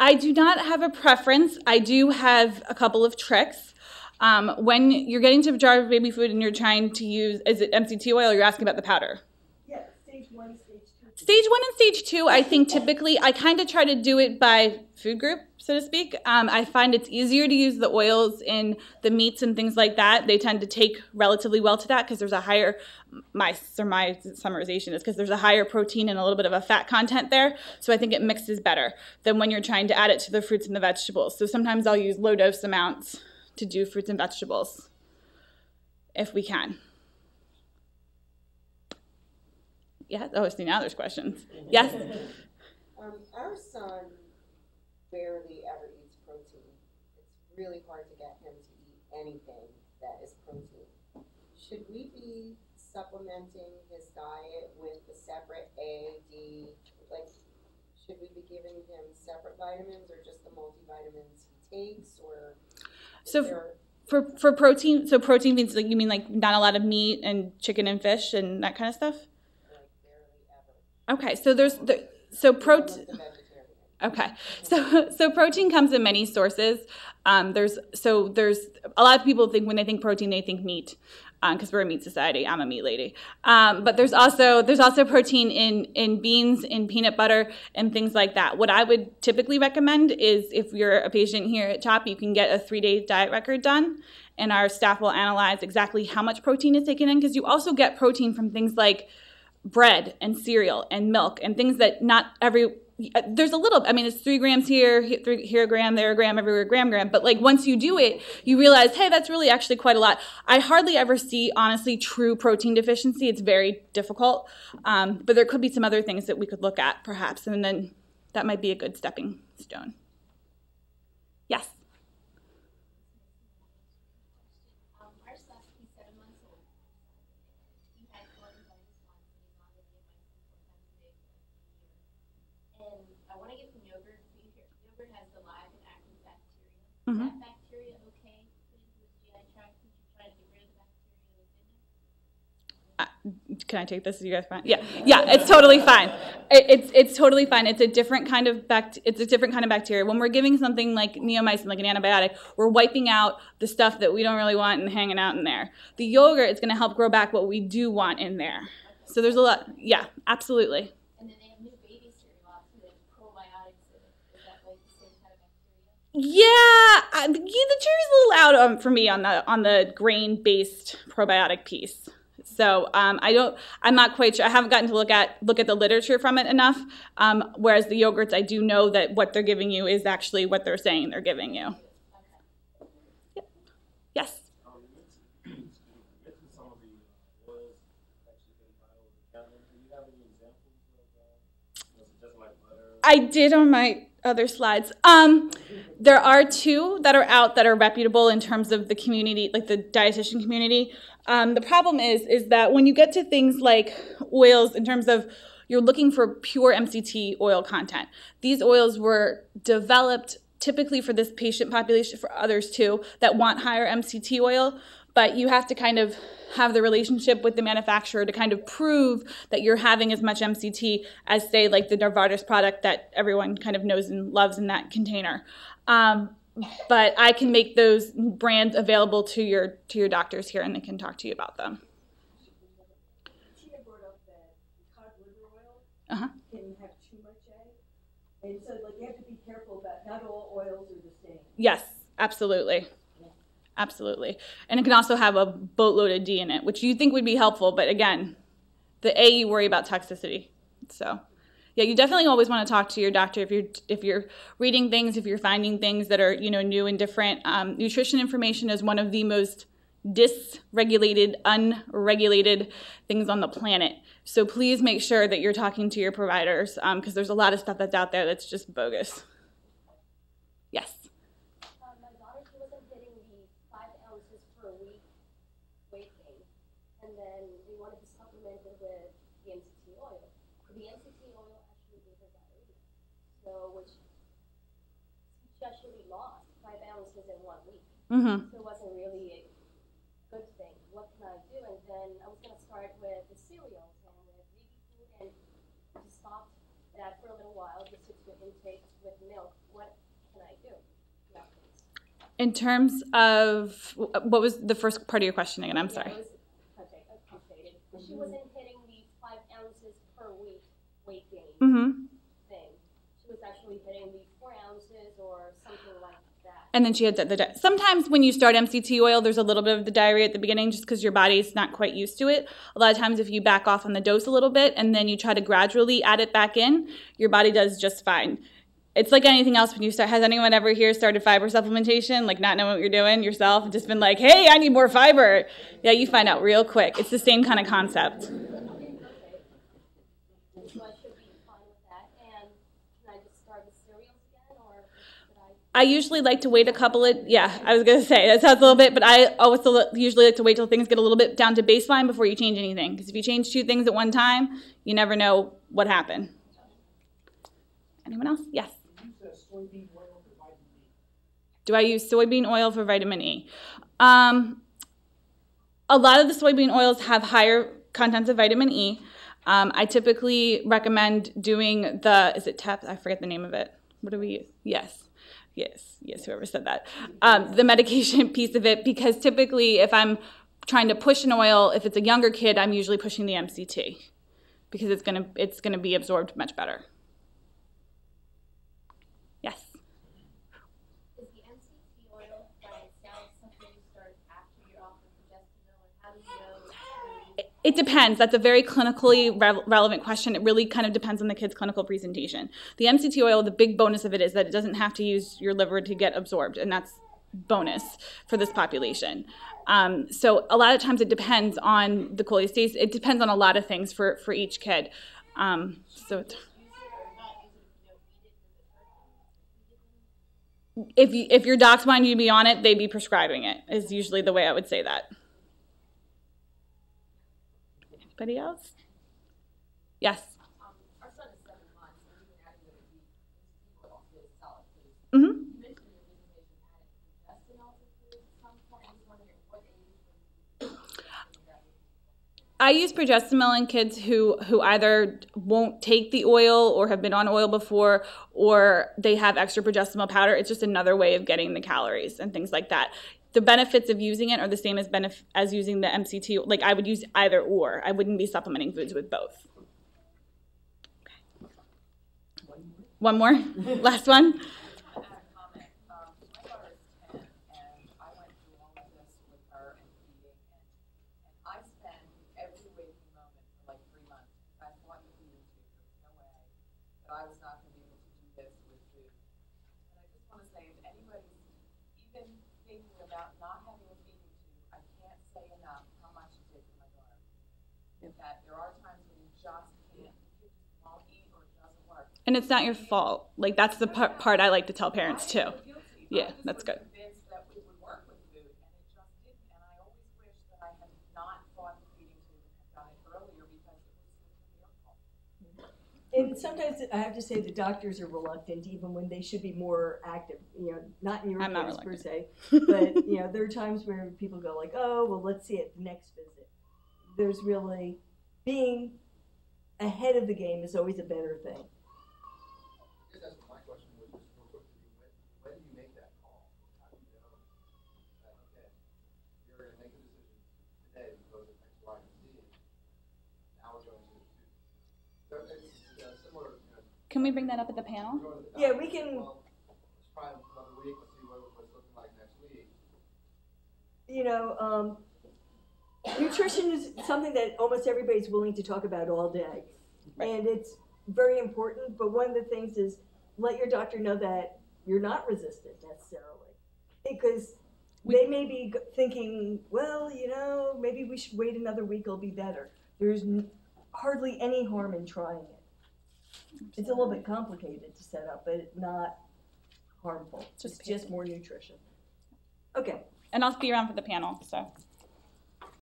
I do not have a preference. I do have a couple of tricks. Um, when you're getting to jar of baby food and you're trying to use, is it MCT oil or you're asking about the powder? Stage one, and stage two, I think typically, I kind of try to do it by food group, so to speak. Um, I find it's easier to use the oils in the meats and things like that. They tend to take relatively well to that because there's a higher, my surmise, summarization is because there's a higher protein and a little bit of a fat content there. So I think it mixes better than when you're trying to add it to the fruits and the vegetables. So sometimes I'll use low dose amounts to do fruits and vegetables if we can. Yeah, oh, see, now there's questions. Yes? Um, our son barely ever eats protein. It's really hard to get him to eat anything that is protein. Should we be supplementing his diet with a separate A, D, like, should we be giving him separate vitamins or just the multivitamins he takes, or? So there- For, for protein, so protein means like, you mean like not a lot of meat and chicken and fish and that kind of stuff? Okay, so there's, the, so protein. Okay, so so protein comes in many sources. Um, there's so there's a lot of people think when they think protein they think meat because we're a meat society. I'm a meat lady, um, but there's also there's also protein in in beans, in peanut butter, and things like that. What I would typically recommend is if you're a patient here at CHOP, you can get a three day diet record done, and our staff will analyze exactly how much protein is taken in because you also get protein from things like bread and cereal and milk and things that not every uh, there's a little i mean it's three grams here three, here a gram there a gram everywhere gram gram. But like once you do it you realize hey that's really actually quite a lot. I hardly ever see honestly true protein deficiency. It's very difficult. Um, but there could be some other things that we could look at perhaps. And then that might be a good stepping stone yes Um, our son, he's seven months old. He had coronavirus once, and he's on the antibiotics four times a day for like a year. And I want to give him yogurt. Yogurt yogurt has the live and active bacteria. Is Mhm. that bacteria okay put into GI tract since you're trying to get rid of the bacteria within it? can I take this? You guys fine? Yeah, yeah, it's totally fine. It, it's it's totally fine. It's a different kind of bact. It's a different kind of bacteria. When we're giving something like neomycin, like an antibiotic, we're wiping out the stuff that we don't really want and hanging out in there. The yogurt is going to help grow back what we do want in there. So there's a lot. Yeah, absolutely. And then they have new baby cereal out too, they have probiotics in it. Is that like the same kind of bacteria? Yeah, I, the jury's a little out um, for me on the on the grain based probiotic piece. So um, I don't, I'm not quite sure. I haven't gotten to look at look at the literature from it enough. Um, whereas the yogurts, I do know that what they're giving you is actually what they're saying they're giving you. Yep. Yes. I did on my other slides. Um, there are two that are out that are reputable in terms of the community, like the dietitian community. Um, the problem is, is that when you get to things like oils, in terms of you're looking for pure MCT oil content, these oils were developed typically for this patient population, for others too, that want higher MCT oil. But you have to kind of have the relationship with the manufacturer to kind of prove that you're having as much MCT as, say, like the Novartis product that everyone kind of knows and loves in that container. Um, but I can make those brands available to your to your doctors here, and they can talk to you about them. Tina brought up that cod liver oil Uh-huh. can have too much A. And so like you have to be careful about, not all oils are the same. Yes, absolutely. Absolutely. And it can also have a boatload of D in it, which you think would be helpful, but again, the A you worry about toxicity. So, yeah, you definitely always want to talk to your doctor if you're if you're reading things, if you're finding things that are you know new and different. Um, nutrition information is one of the most dysregulated, unregulated things on the planet. So please make sure that you're talking to your providers because there's a lot of stuff that's out there that's just bogus. actually lost. My balance in one week. Mm-hmm. So it wasn't really a good thing. What can I do? And then I was going to start with the cereals and the baby food and just stopped that for a little while just to intake with milk. What can I do? In terms of what was the first part of your question again? I'm sorry. Was. She wasn't hitting the five ounces per week weight gain. Mm-hmm. And then she had the, di- sometimes when you start MCT oil, there's a little bit of the diarrhea at the beginning just because your body's not quite used to it. A lot of times, if you back off on the dose a little bit and then you try to gradually add it back in, your body does just fine. It's like anything else when you start. Has anyone ever here started fiber supplementation, like not knowing what you're doing yourself, and just been like, "Hey, I need more fiber." Yeah, you find out real quick. It's the same kind of concept. I? Usually like to wait a couple of yeah. I was gonna say that sounds a little bit, but I always usually like to wait till things get a little bit down to baseline before you change anything. Because if you change two things at one time, you never know what happened. Anyone else? Yes. Do I use soybean oil for vitamin E? Um, a lot of the soybean oils have higher contents of vitamin E. Um, I typically recommend doing the is it TEP? I forget the name of it. What do we use? Yes. Yes, yes, whoever said that. Um, the medication piece of it, because typically if I'm trying to push an oil, if it's a younger kid, I'm usually pushing the MCT because it's gonna it's gonna be absorbed much better. Yes. It- depends. That's a very clinically re- relevant question. It really kind of depends on the kid's clinical presentation. The MCT oil, the big bonus of it is that it doesn't have to use your liver to get absorbed, and that's bonus for this population. Um, so a lot of times it depends on the cholestasis. It depends on a lot of things for for each kid. Um, so. If you, if your docs want you to be on it, they'd be prescribing it. Is usually the way I would say that. Anybody else? Yes. Hmm I use Pregestimil in kids who who either won't take the oil or have been on oil before, or they have extra Pregestimil powder. It's just another way of getting the calories and things like that. The benefits of using it are the same as benef- as using the MCT. Like I would use either or. I wouldn't be supplementing foods with both. One more, last one. I um, went through all of this with her and feeding, and, and I spent every waking moment for like three months, I thought the feeding tube, there was no way that I was not gonna be able to do this with food. And I just wanna say, if anybody's even thinking about not having a feeding tube, I can't say enough how much it did for my daughter. That there are times when you just can't, won't eat or it doesn't work. And it's not your fault. Like that's the par- part I like to tell parents too. Yeah, that's good. I was convinced that it would work with food, and it just didn't, and I always wish that I had not thought the feeding tube and had done it earlier because it was such a miracle. And sometimes I have to say the doctors are reluctant, even when they should be more active. You know, not in your I'm not case per se, but you know, there are times where people go like, "Oh, well, let's see it the next visit." There's really being ahead of the game is always a better thing. I guess that's what my question was, just real quick, to you. when, when do you make that call? How do you know that, okay, you're gonna make a decision today because of X, Y, and Z, and now we're going to the two. So it's, similar, you know, Can we bring that up at the panel? going to the Yeah, we can- well, Let's try another week, let's see what, what's looking like next week. You know, um, nutrition is something that almost everybody's willing to talk about all day, and it's very important. But one of the things is let your doctor know that you're not resistant necessarily, because they may be thinking, well, you know, maybe we should wait another week; it'll be better. There's n- hardly any harm in trying it. It's a little bit complicated to set up, but it's not harmful. Just It's just more nutrition. Okay. And I'll be around for the panel. So